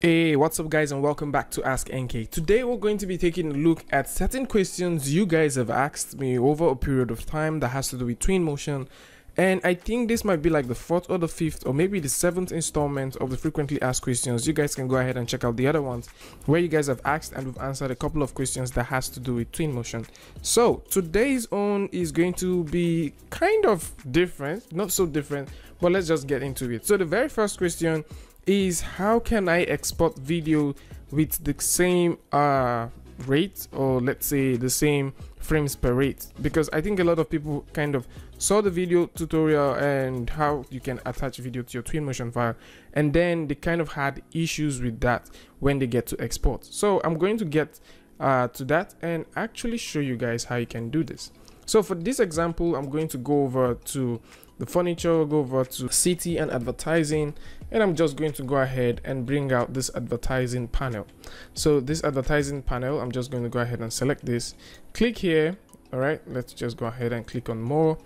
Hey, what's up guys and welcome back to Ask NK. Today we're going to be taking a look at certain questions you guys have asked me over a period of time that has to do with Twinmotion and I think this might be like the fourth or the fifth or maybe the seventh installment of the frequently asked questions. You guys can go ahead and check out the other ones where you guys have asked and we've answered a couple of questions that has to do with Twinmotion. So today's own is going to be kind of different, not so different, but let's just get into it. So the very first question is how can I export video with the same uh, rate or let's say the same frames per rate because I think a lot of people kind of saw the video tutorial and how you can attach video to your Twinmotion file and then they kind of had issues with that when they get to export. So I'm going to get uh, to that and actually show you guys how you can do this. So for this example, I'm going to go over to the furniture, go over to city and advertising, and I'm just going to go ahead and bring out this advertising panel. So this advertising panel, I'm just going to go ahead and select this, click here. All right, let's just go ahead and click on more.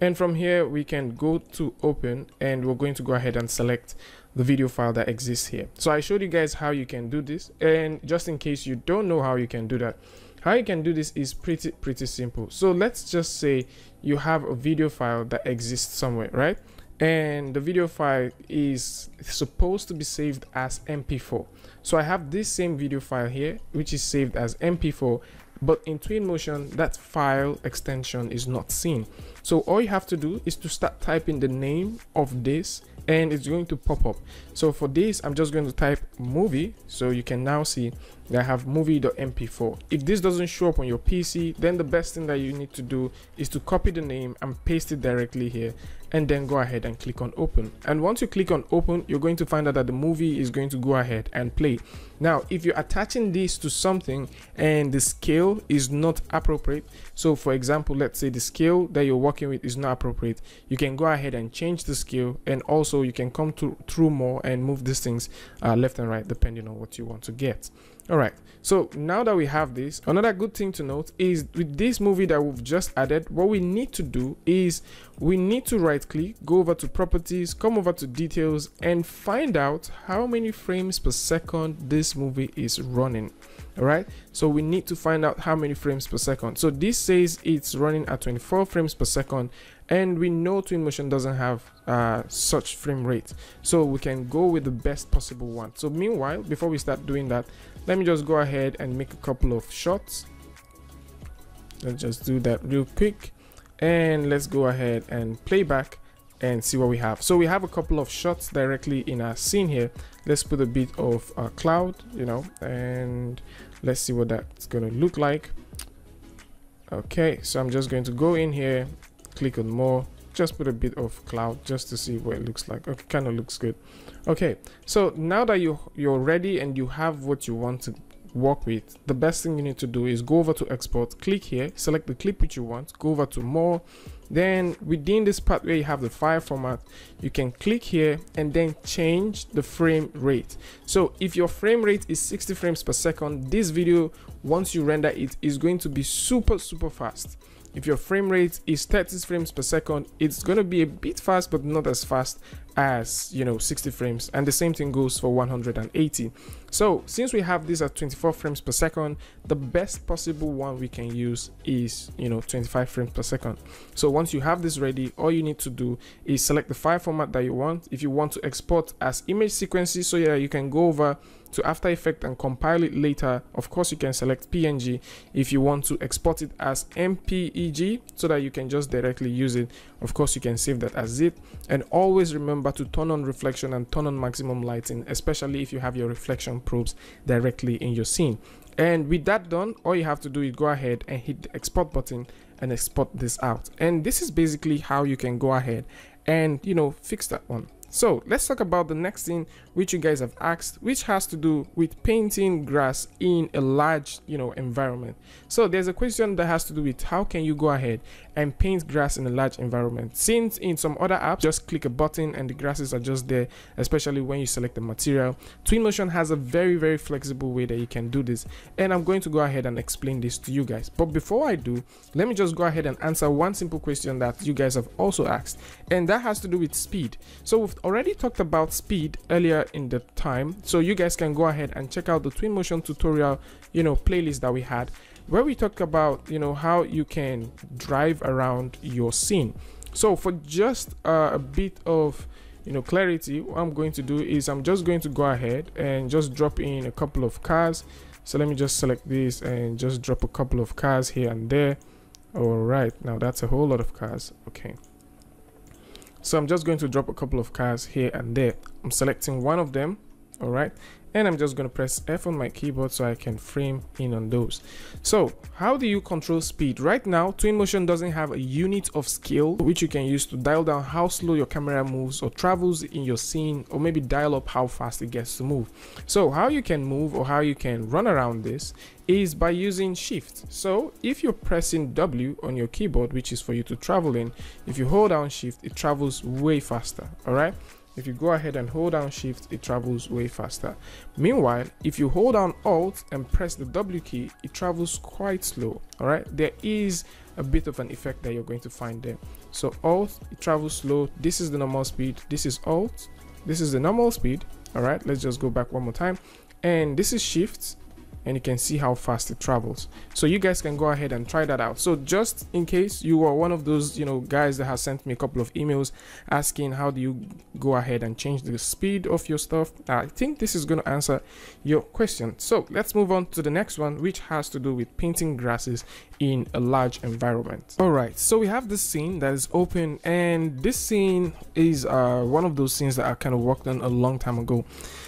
And from here, we can go to open and we're going to go ahead and select the video file that exists here. So I showed you guys how you can do this. And just in case you don't know how you can do that, how you can do this is pretty pretty simple. So let's just say you have a video file that exists somewhere right? And the video file is supposed to be saved as mp4 so i have this same video file here which is saved as mp4 but in twinmotion that file extension is not seen. So all you have to do is to start typing the name of this and it's going to pop up. So for this i'm just going to type movie so you can now see that have movie.mp4 if this doesn't show up on your pc then the best thing that you need to do is to copy the name and paste it directly here and then go ahead and click on open. And once you click on open you're going to find out that the movie is going to go ahead and play. Now if you're attaching this to something and the scale is not appropriate so for example let's say the scale that you're working with is not appropriate you can go ahead and change the scale and also you can come to through more and move these things uh, left and right depending on what you want to get all right. So now that we have this another good thing to note is with this movie that we've just added what we need to do is we need to right click go over to properties come over to details and find out how many frames per second this movie is running. All right? So we need to find out how many frames per second. So this says it's running at 24 frames per second and we know twinmotion doesn't have uh, such frame rate. So we can go with the best possible one. So meanwhile before we start doing that let me just go ahead and make a couple of shots. Let's just do that real quick. And let's go ahead and play back and see what we have. So we have a couple of shots directly in our scene here. Let's put a bit of a cloud you know and let's see what that's going to look like. Okay so i'm just going to go in here click on more just put a bit of cloud just to see what it looks like. Okay kind of looks good. Okay so now that you you're ready and you have what you want to work with the best thing you need to do is go over to export click here select the clip which you want go over to more. Then within this part where you have the file format you can click here and then change the frame rate. So if your frame rate is 60 frames per second this video once you render it is going to be super super fast if your frame rate is 30 frames per second it's to be a bit fast but not as fast as you know 60 frames and the same thing goes for 180 so since we have this at 24 frames per second the best possible one we can use is you know 25 frames per second so once you have this ready all you need to do is select the file format that you want if you want to export as image sequences so yeah you can go over to After Effects and compile it later. Of course, you can select PNG if you want to export it as MPEG so that you can just directly use it. Of course, you can save that as zip and always remember remember to turn on reflection and turn on maximum lighting, especially if you have your reflection probes directly in your scene. And with that done, all you have to do is go ahead and hit the export button and export this out. And this is basically how you can go ahead and, you know, fix that one. So let's talk about the next thing which you guys have asked, which has to do with painting grass in a large, you know, environment. So there's a question that has to do with how can you go ahead and paint grass in a large environment. Since in some other apps, just click a button and the grasses are just there, especially when you select the material. Twinmotion has a very, very flexible way that you can do this. And I'm going to go ahead and explain this to you guys. But before I do, let me just go ahead and answer one simple question that you guys have also asked. And that has to do with speed. So with already talked about speed earlier in the time so you guys can go ahead and check out the twinmotion tutorial you know playlist that we had where we talk about you know how you can drive around your scene. So for just uh, a bit of you know clarity what i'm going to do is i'm just going to go ahead and just drop in a couple of cars. So let me just select this and just drop a couple of cars here and there. All right now that's a whole lot of cars. Okay so i'm just going to drop a couple of cars here and there. I'm selecting one of them all right and I'm just going to press F on my keyboard so I can frame in on those. So how do you control speed? Right now Twinmotion doesn't have a unit of scale which you can use to dial down how slow your camera moves or travels in your scene or maybe dial up how fast it gets to move. So how you can move or how you can run around this is by using shift. So if you're pressing W on your keyboard which is for you to travel in, if you hold down shift it travels way faster, alright? If you go ahead and hold down shift it travels way faster. Meanwhile if you hold down alt and press the w key it travels quite slow all right there is a bit of an effect that you're going to find there. So alt it travels slow. This is the normal speed. This is alt. This is the normal speed all right let's just go back one more time. And this is shift and you can see how fast it travels. So you guys can go ahead and try that out. So just in case you are one of those you know guys that has sent me a couple of emails asking how do you go ahead and change the speed of your stuff i think this is going to answer your question. So let's move on to the next one which has to do with painting grasses in a large environment. All right so we have this scene that is open and this scene is uh, one of those scenes that i kind of worked on a long time ago.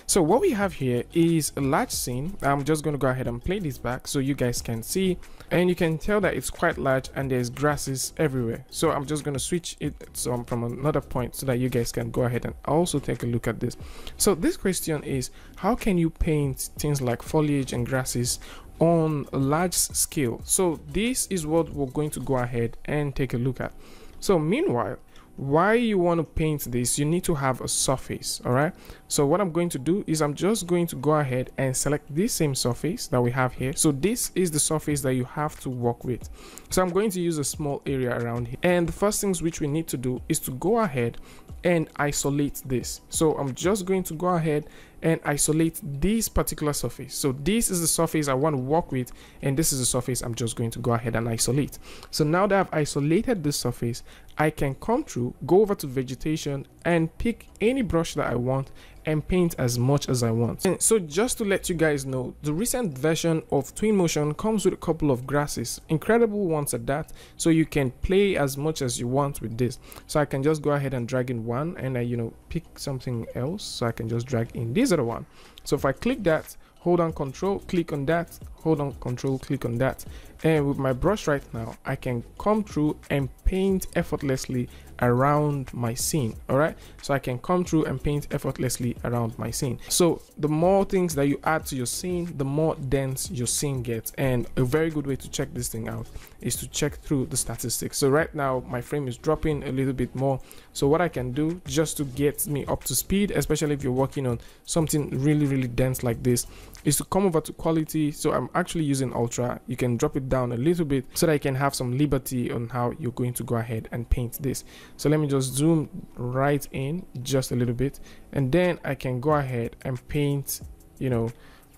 So what we have here is a large scene. I'm just going to go ahead and play this back so you guys can see. And you can tell that it's quite large and there's grasses everywhere. So i'm just going to switch it some from another point so that you guys can go ahead and also take a look at this. So this question is how can you paint things like foliage and grasses on a large scale? So this is what we're going to go ahead and take a look at. So meanwhile why you want to paint this you need to have a surface all right? So what i'm going to do is i'm just going to go ahead and select this same surface that we have here. So this is the surface that you have to work with. So i'm going to use a small area around here. And the first things which we need to do is to go ahead and isolate this. So i'm just going to go ahead and isolate this particular surface. So this is the surface I want to work with and this is the surface I'm just going to go ahead and isolate. So now that I've isolated this surface, I can come through, go over to vegetation and pick any brush that I want and paint as much as I want. And so just to let you guys know, the recent version of Twinmotion comes with a couple of grasses, incredible ones at that, so you can play as much as you want with this. So I can just go ahead and drag in one and I, you know, pick something else. So I can just drag in this other one. So if I click that, hold on control, click on that, hold on control, click on that. And with my brush right now, I can come through and paint effortlessly around my scene all right so i can come through and paint effortlessly around my scene. So the more things that you add to your scene the more dense your scene gets. And a very good way to check this thing out is to check through the statistics. So right now my frame is dropping a little bit more. So what i can do just to get me up to speed especially if you're working on something really really dense like this is to come over to quality. So i'm actually using ultra. You can drop it down a little bit so that i can have some liberty on how you're going to go ahead and paint this so let me just zoom right in just a little bit and then I can go ahead and paint you know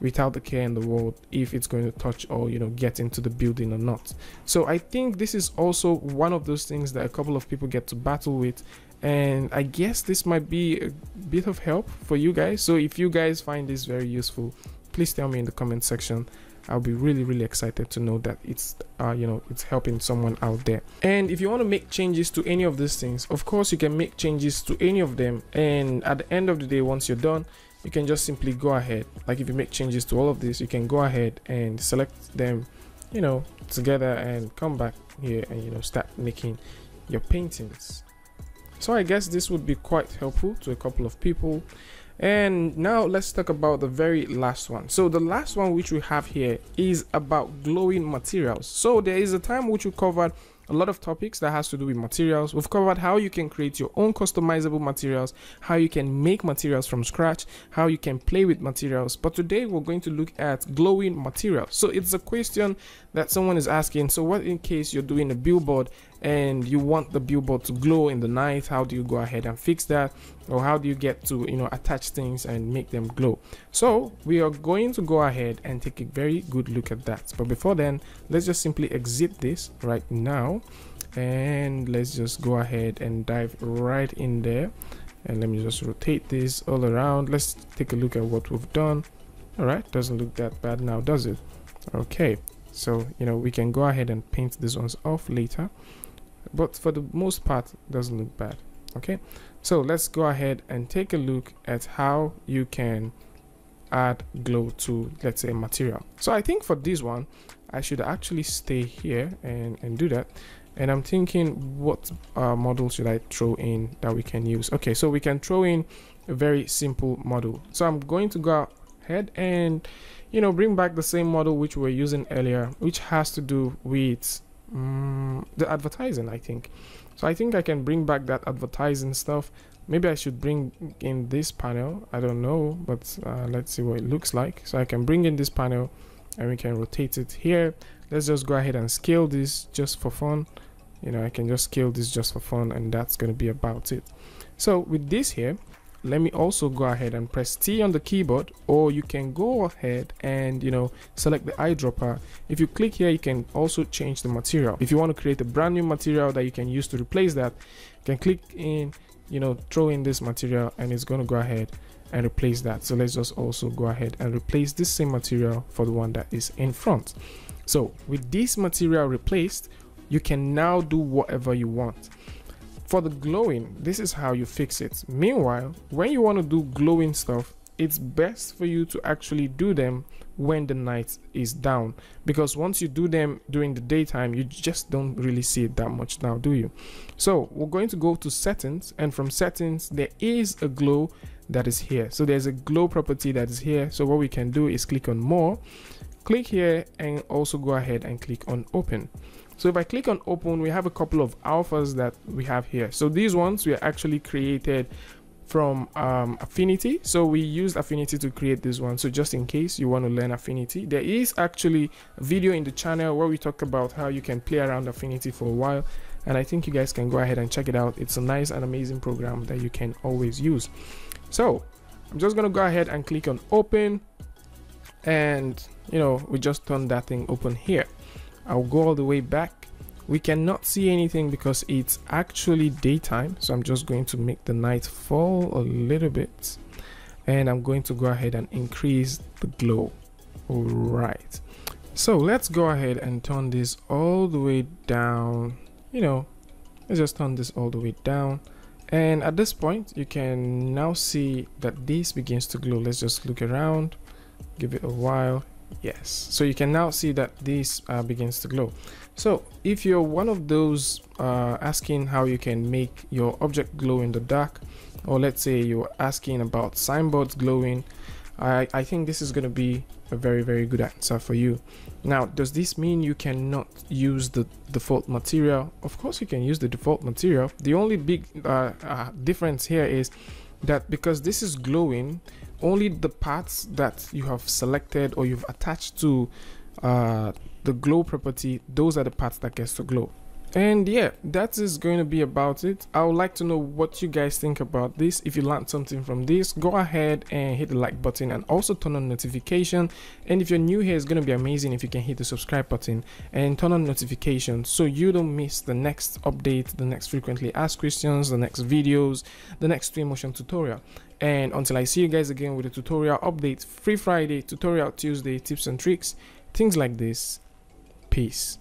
without the care in the world if it's going to touch or you know get into the building or not. So I think this is also one of those things that a couple of people get to battle with and I guess this might be a bit of help for you guys. So if you guys find this very useful please tell me in the comment section I'll be really really excited to know that it's uh, you know it's helping someone out there. And if you want to make changes to any of these things of course you can make changes to any of them. And at the end of the day once you're done you can just simply go ahead. Like if you make changes to all of this you can go ahead and select them you know together and come back here and you know start making your paintings. So I guess this would be quite helpful to a couple of people and now let's talk about the very last one so the last one which we have here is about glowing materials so there is a time which we covered a lot of topics that has to do with materials. We've covered how you can create your own customizable materials, how you can make materials from scratch, how you can play with materials. But today we're going to look at glowing materials. So it's a question that someone is asking. So what in case you're doing a billboard and you want the billboard to glow in the night how do you go ahead and fix that? Or how do you get to you know attach things and make them glow? So we are going to go ahead and take a very good look at that. But before then let's just simply exit this right now. And let's just go ahead and dive right in there. And let me just rotate this all around. Let's take a look at what we've done. All right doesn't look that bad now does it? Okay so you know we can go ahead and paint these ones off later. But for the most part doesn't look bad okay? So let's go ahead and take a look at how you can add glow to let's say material. So i think for this one i should actually stay here and and do that. And i'm thinking what uh, model should i throw in that we can use? Okay so we can throw in a very simple model. So i'm going to go ahead and you know bring back the same model which we were using earlier which has to do with um, the advertising I think. So I think I can bring back that advertising stuff. Maybe I should bring in this panel. I don't know but uh, let's see what it looks like. So I can bring in this panel and we can rotate it here. Let's just go ahead and scale this just for fun. You know I can just scale this just for fun and that's going to be about it. So with this here let me also go ahead and press T on the keyboard or you can go ahead and you know select the eyedropper. If you click here you can also change the material. If you want to create a brand new material that you can use to replace that you can click in you know throw in this material and it's going to go ahead and replace that. So let's just also go ahead and replace this same material for the one that is in front. So with this material replaced you can now do whatever you want for the glowing, this is how you fix it. Meanwhile, when you want to do glowing stuff, it's best for you to actually do them when the night is down. Because once you do them during the daytime you just don't really see it that much now do you? So we're going to go to settings and from settings there is a glow that is here. So there's a glow property that is here. So what we can do is click on more. Click here and also go ahead and click on open so if I click on open, we have a couple of alphas that we have here. So these ones were actually created from um, Affinity. So we used Affinity to create this one. So just in case you want to learn Affinity, there is actually a video in the channel where we talk about how you can play around Affinity for a while. And I think you guys can go ahead and check it out. It's a nice and amazing program that you can always use. So I'm just going to go ahead and click on open. And, you know, we just turn that thing open here. I'll go all the way back. We cannot see anything because it's actually daytime so I'm just going to make the night fall a little bit and I'm going to go ahead and increase the glow. All right so let's go ahead and turn this all the way down. You know let's just turn this all the way down. And at this point you can now see that this begins to glow. Let's just look around give it a while yes. So you can now see that this uh, begins to glow. So if you're one of those uh, asking how you can make your object glow in the dark or let's say you're asking about signboards glowing I, I think this is going to be a very very good answer for you. Now does this mean you cannot use the default material? Of course you can use the default material. The only big uh, uh difference here is that because this is glowing only the parts that you have selected or you've attached to uh, the glow property those are the parts that gets to glow. And yeah that is going to be about it. I would like to know what you guys think about this. If you learned something from this go ahead and hit the like button and also turn on notification. And if you're new here it's going to be amazing if you can hit the subscribe button and turn on notification so you don't miss the next update the next frequently asked questions the next videos the next Twinmotion tutorial and until i see you guys again with a tutorial update free friday tutorial tuesday tips and tricks things like this. Peace